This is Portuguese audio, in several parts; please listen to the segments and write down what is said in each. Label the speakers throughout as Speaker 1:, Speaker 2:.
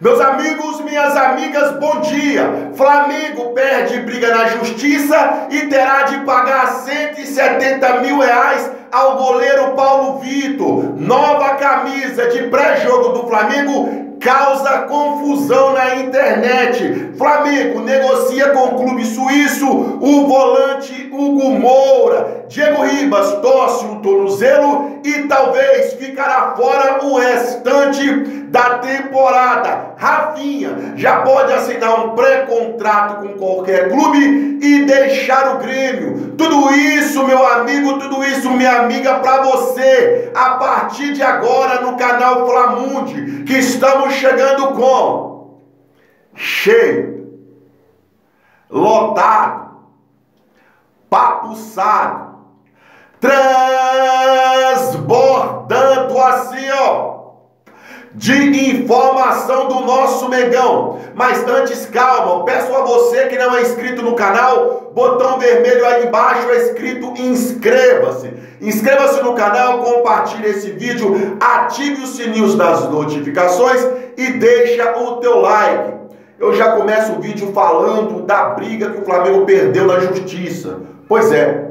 Speaker 1: Meus amigos, minhas amigas, bom dia. Flamengo perde briga na justiça e terá de pagar 170 mil reais ao goleiro Paulo Vitor. Nova camisa de pré-jogo do Flamengo causa confusão na internet. Flamengo negocia com o clube suíço o volante Hugo Moura. Diego Ribas torce o tornozelo e talvez ficará fora o restante da temporada. Rafinha já pode assinar um pré-contrato com qualquer clube e deixar o Grêmio. Tudo isso, meu amigo, tudo isso, minha amiga, para você a partir de agora no canal Flamundi, que estamos chegando com cheio, lotado, papuçado, transbordando assim, ó de informação do nosso Megão. Mas antes, calma, peço a você que não é inscrito no canal, botão vermelho aí embaixo é escrito inscreva-se. Inscreva-se no canal, compartilhe esse vídeo, ative os sininhos das notificações e deixa o teu like. Eu já começo o vídeo falando da briga que o Flamengo perdeu na justiça. Pois é,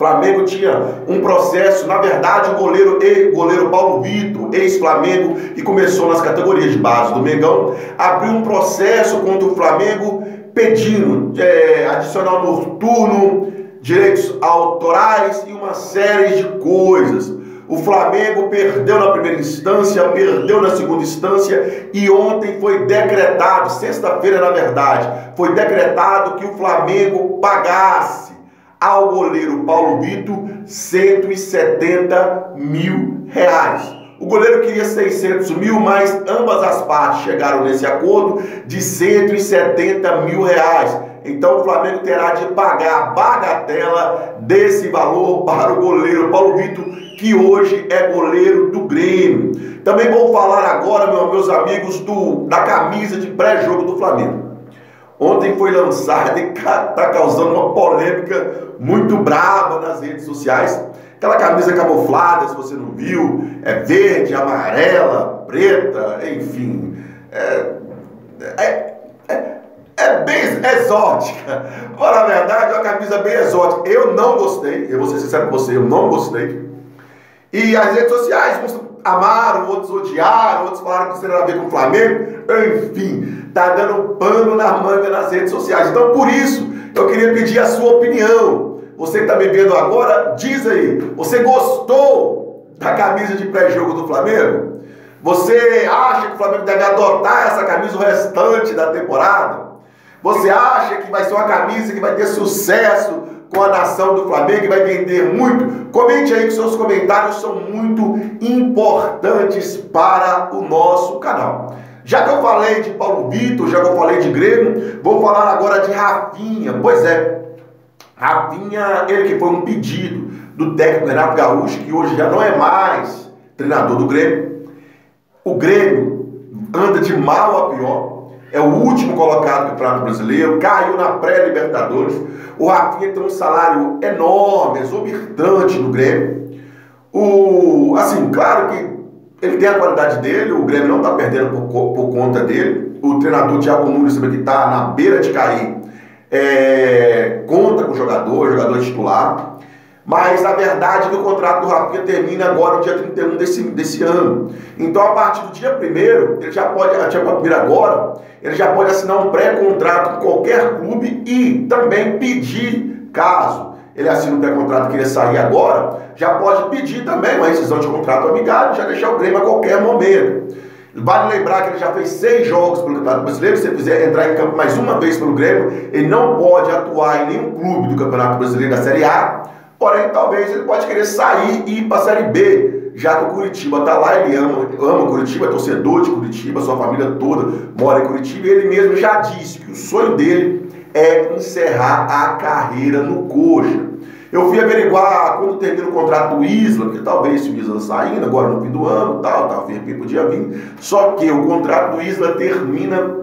Speaker 1: Flamengo tinha um processo, na verdade, o goleiro, goleiro Paulo Vitor, ex-Flamengo, que começou nas categorias de base do Mengão, abriu um processo contra o Flamengo pedindo é, adicional noturno, direitos autorais e uma série de coisas. O Flamengo perdeu na primeira instância, perdeu na segunda instância e ontem foi decretado, sexta-feira na verdade, foi decretado que o Flamengo pagasse ao goleiro Paulo Vitor 170 mil reais. O goleiro queria 600 mil, mas ambas as partes chegaram nesse acordo de 170 mil reais. Então o Flamengo terá de pagar a bagatela desse valor para o goleiro Paulo Vitor, que hoje é goleiro do Grêmio. Também vou falar agora, meus amigos, do, da camisa de pré-jogo do Flamengo. Ontem foi lançada e está causando uma polêmica muito braba nas redes sociais. Aquela camisa camuflada, se você não viu, é verde, amarela, preta, enfim. É, é, é, é bem exótica. Para a verdade, é uma camisa bem exótica. Eu não gostei, eu vou ser sincero com você, eu não gostei. E as redes sociais, uns amaram, outros odiaram, outros falaram que isso tem a ver com o Flamengo. Enfim, tá dando pano na manga nas redes sociais. Então, por isso, eu queria pedir a sua opinião. Você que está me vendo agora, diz aí, você gostou da camisa de pré-jogo do Flamengo? Você acha que o Flamengo deve adotar essa camisa o restante da temporada? Você acha que vai ser uma camisa que vai ter sucesso com a nação do Flamengo e vai vender muito? Comente aí que seus comentários são muito importantes para o nosso canal. Já que eu falei de Paulo Vitor, já que eu falei de Grêmio, vou falar agora de Rafinha. Pois é, Rafinha, ele que foi um pedido do técnico Renato Gaúcho, que hoje já não é mais treinador do Grêmio. O Grêmio anda de mal a pior. É o último colocado do Campeonato Brasileiro, caiu na pré-Libertadores. O Rafinha tem um salário enorme, exorbitante no Grêmio. O, assim, claro que ele tem a qualidade dele, o Grêmio não está perdendo por, por, conta dele. O treinador Thiago Nunes que está na beira de cair é, conta com o jogador, jogador titular. Mas a verdade é que o contrato do Rafinha termina agora no dia 31 desse, desse ano. Então, a partir do dia 1 ele já pode, dia 1 agora, ele já pode assinar um pré-contrato com qualquer clube e também pedir, caso ele assine um pré-contrato e queira sair agora, já pode pedir também uma rescisão de contrato amigável, já deixar o Grêmio a qualquer momento. Vale lembrar que ele já fez seis jogos pelo Campeonato Brasileiro. Se ele quiser entrar em campo mais uma vez pelo Grêmio, ele não pode atuar em nenhum clube do Campeonato Brasileiro da Série A. Porém, talvez ele pode querer sair e ir para a Série B, já que o Curitiba está lá, ele ama, ama Curitiba, é torcedor de Curitiba, sua família toda mora em Curitiba, e ele mesmo já disse que o sonho dele é encerrar a carreira no Coxa. Eu fui averiguar quando termina o contrato do Isla, porque talvez se o Isla saindo agora no fim do ano, tal, tal, de repente podia vir. Só que o contrato do Isla termina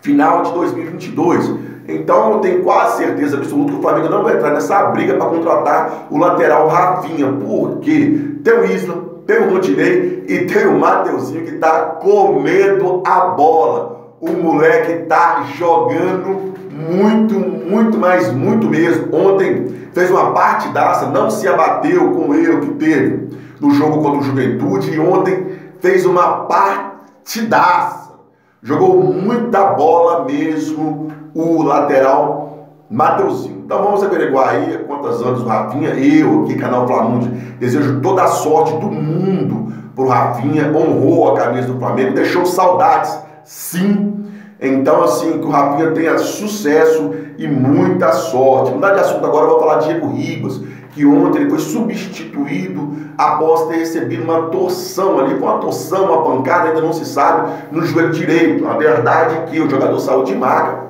Speaker 1: final de 2022. Então eu tenho quase certeza absoluta que o Flamengo não vai entrar nessa briga para contratar o lateral Rafinha, porque tem o Isla, tem o Rodinei E tem o Mateuzinho que tá comendo a bola. O moleque tá jogando muito, muito, mas muito mesmo. Ontem fez uma partidaça, não se abateu com o erro que teve no jogo contra o Juventude. E ontem fez uma partidaça. Jogou muita bola mesmo o lateral Mateuzinho. Então vamos averiguar aí quantas anos o Rafinha, eu aqui, canal Flamengo, desejo toda a sorte do mundo pro Rafinha, honrou a camisa do Flamengo, deixou saudades, sim. Então, assim, que o Rafinha tenha sucesso e muita sorte. Mudar de assunto agora, eu vou falar de Diego Ribas, que ontem ele foi substituído após ter recebido uma torção ali, foi uma torção, uma pancada, ainda não se sabe, no joelho direito. A verdade é que o jogador saiu de marca,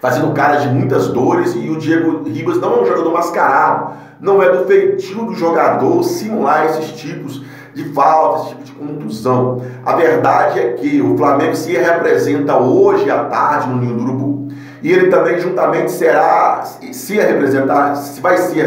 Speaker 1: fazendo cara de muitas dores, e o Diego Ribas não é um jogador mascarado, não é do feitio do jogador simular esses tipos de falta, esse tipo contusão. A verdade é que o Flamengo se representa hoje à tarde no Ninho do Urubu, e ele também juntamente será, se representar, se vai se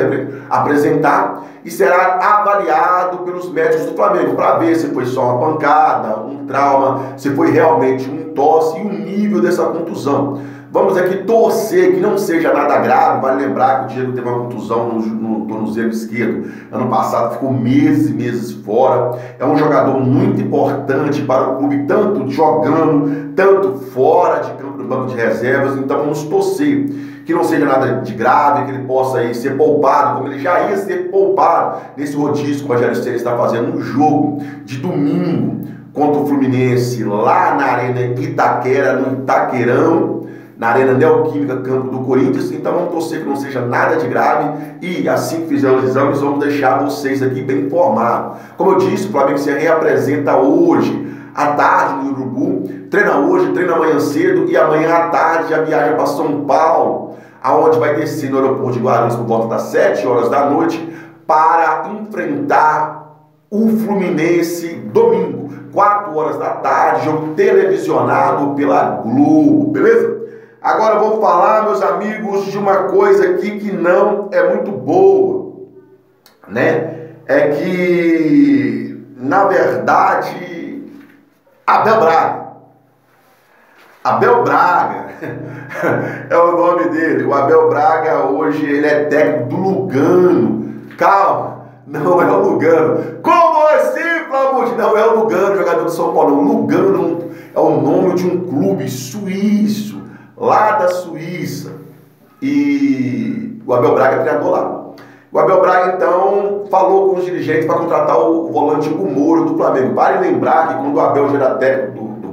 Speaker 1: apresentar e será avaliado pelos médicos do Flamengo para ver se foi só uma pancada, um trauma, se foi realmente um tosse e o nível dessa contusão. Vamos aqui torcer que não seja nada grave. Vale lembrar que o Diego teve uma contusão no, no tornozelo esquerdo. Ano passado ficou meses e meses fora. É um jogador muito importante para o clube, tanto jogando, tanto fora de campo do banco de reservas. Então vamos torcer que não seja nada de grave, que ele possa aí ser poupado, como ele já ia ser poupado nesse rodízio que o Rogério Ceni está fazendo no jogo de domingo contra o Fluminense lá na Arena Itaquera, no Itaquerão na Arena Neoquímica Campo do Corinthians. Então vamos torcer que não seja nada de grave e assim que fizer os exames vamos deixar vocês aqui bem informados. Como eu disse, o Flamengo se reapresenta hoje à tarde no Urubu, treina hoje, treina amanhã cedo e amanhã à tarde já viaja para São Paulo, aonde vai descer no aeroporto de Guarulhos por volta das 7 horas da noite para enfrentar o Fluminense domingo, 4 horas da tarde, jogo televisionado pela Globo, beleza? Agora vou falar, meus amigos, de uma coisa aqui que não é muito boa, né? É que, na verdade, Abel Braga. Abel Braga é o nome dele. O Abel Braga hoje ele é técnico do Lugano. Calma, não é o Lugano. Como assim, Flávio? Não é o Lugano, jogador do São Paulo. O Lugano é o nome de um clube suíço lá da Suíça. E o Abel Braga é treinador lá. O Abel Braga, então, falou com os dirigentes para contratar o volante Hugo Moura do Flamengo. Para lembrar que quando o Abel já era técnico do, do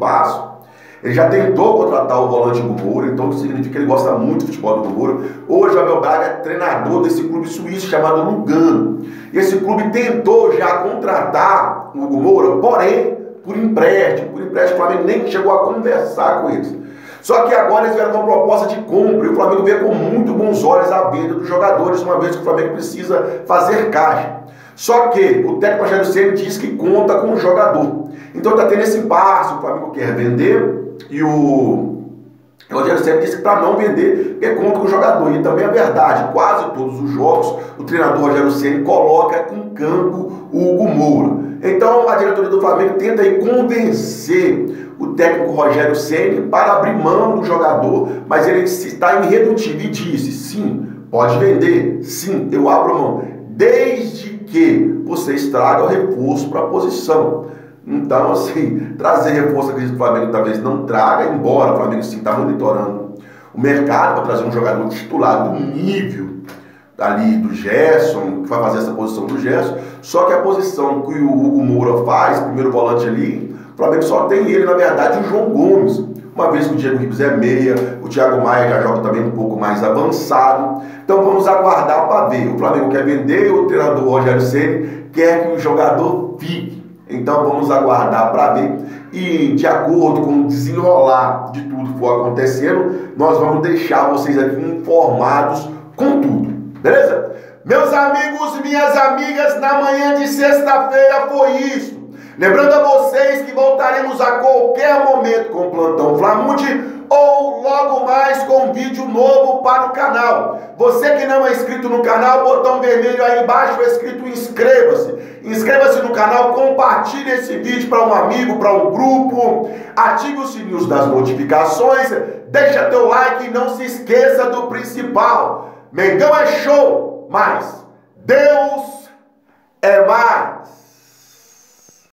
Speaker 1: ele já tentou contratar o volante Hugo Moura, então isso significa que ele gosta muito do futebol do Hugo Moura. Hoje o Abel Braga é treinador desse clube suíço chamado Lugano. Esse clube tentou já contratar o Hugo Moura, porém, por empréstimo. Por empréstimo, o Flamengo nem chegou a conversar com eles. Só que agora eles vieram com uma proposta de compra e o Flamengo vê com muito bons olhos a venda dos jogadores, uma vez que o Flamengo precisa fazer caixa. Só que o técnico Rogério Ceni diz que conta com o jogador. Então está tendo esse impasse, o Flamengo quer vender e o Rogério Ceni disse que para não vender, porque conta com o jogador. E também é verdade, quase todos os jogos, o treinador Rogério Ceni coloca em campo o Hugo Moura. Então a diretoria do Flamengo tenta aí convencer o técnico Rogério Ceni para abrir mão do jogador, mas ele está irredutível e disse: sim, pode vender, sim, eu abro mão, desde que você estraga o reforço para a posição. Então, assim, trazer reforço, acredito que o Flamengo talvez não traga, embora o Flamengo sim está monitorando o mercado para trazer um jogador titular do nível ali do Gerson, que vai fazer essa posição do Gerson, só que a posição que o Hugo Moura faz, primeiro volante ali, Flamengo só tem ele, na verdade, o João Gomes. Uma vez que o Diego Ribas é meia, o Thiago Maia já joga também um pouco mais avançado. Então vamos aguardar para ver. O Flamengo quer vender, o treinador Rogério Ceni quer que o jogador fique. Então vamos aguardar para ver. E de acordo com o desenrolar de tudo que for acontecendo, nós vamos deixar vocês aqui informados com tudo. Beleza? Meus amigos, minhas amigas, na manhã de sexta-feira foi isso. Lembrando a vocês que voltaremos a qualquer momento com o Plantão Flamude ou logo mais com um vídeo novo para o canal. Você que não é inscrito no canal, botão vermelho aí embaixo escrito inscreva-se. Inscreva-se no canal, compartilhe esse vídeo para um amigo, para um grupo, ative os sininhos das notificações, deixa teu like e não se esqueça do principal. Mengão é show, mas Deus